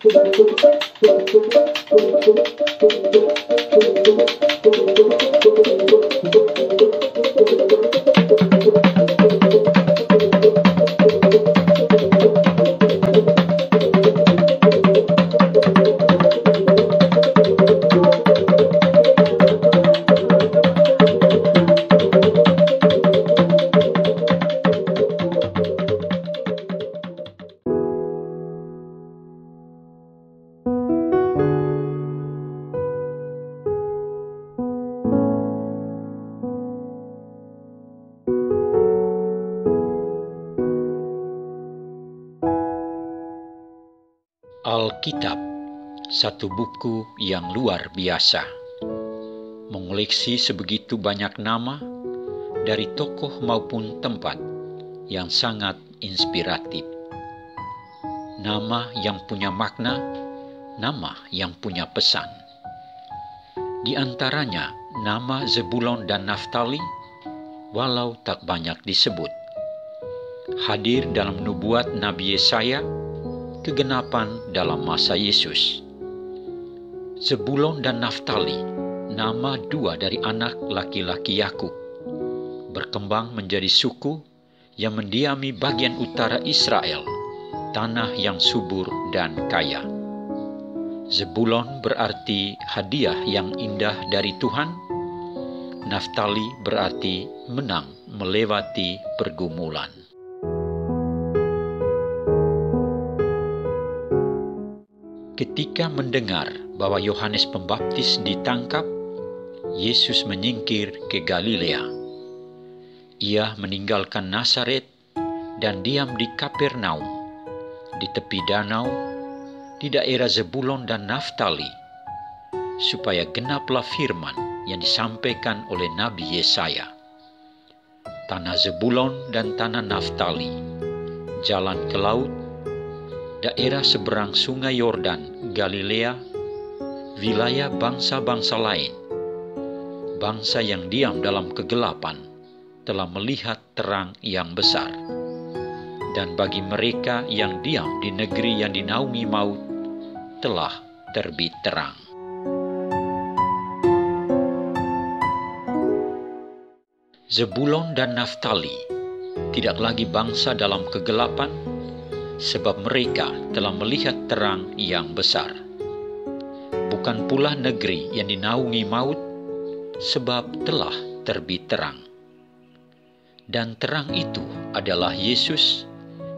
Thank you. Alkitab, satu buku yang luar biasa, mengoleksi sebegitu banyak nama dari tokoh maupun tempat yang sangat inspiratif. Nama yang punya makna, nama yang punya pesan. Di antaranya nama Zebulon dan Naftali, walau tak banyak disebut. Hadir dalam nubuat Nabi Yesaya kegenapan dalam masa Yesus. Zebulon dan Naftali, nama dua dari anak laki-laki Yakub, berkembang menjadi suku yang mendiami bagian utara Israel, tanah yang subur dan kaya. Zebulon berarti hadiah yang indah dari Tuhan. Naftali berarti menang melewati pergumulan. Ketika mendengar bahwa Yohanes Pembaptis ditangkap, Yesus menyingkir ke Galilea. Ia meninggalkan Nazaret dan diam di Kapernaum, di tepi danau, di daerah Zebulon dan Naftali, supaya genaplah firman yang disampaikan oleh Nabi Yesaya. Tanah Zebulon dan tanah Naftali, jalan ke laut, daerah seberang sungai Yordan, Galilea, wilayah bangsa-bangsa lain. Bangsa yang diam dalam kegelapan telah melihat terang yang besar. Dan bagi mereka yang diam di negeri yang dinaungi maut, telah terbit terang. Zebulon dan Naftali tidak lagi bangsa dalam kegelapan, sebab mereka telah melihat terang yang besar. Bukan pula negeri yang dinaungi maut, sebab telah terbit terang. Dan terang itu adalah Yesus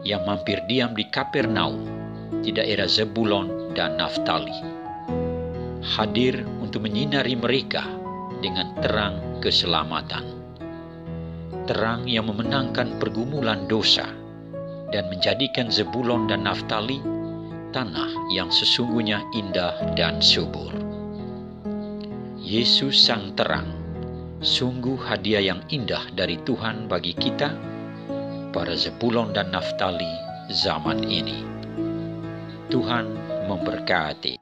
yang mampir diam di Kapernaum, di daerah Zebulon dan Naftali. Hadir untuk menyinari mereka dengan terang keselamatan. Terang yang memenangkan pergumulan dosa dan menjadikan Zebulon dan Naftali tanah yang sesungguhnya indah dan subur. Yesus Sang Terang, sungguh hadiah yang indah dari Tuhan bagi kita, para Zebulon dan Naftali zaman ini. Tuhan memberkati.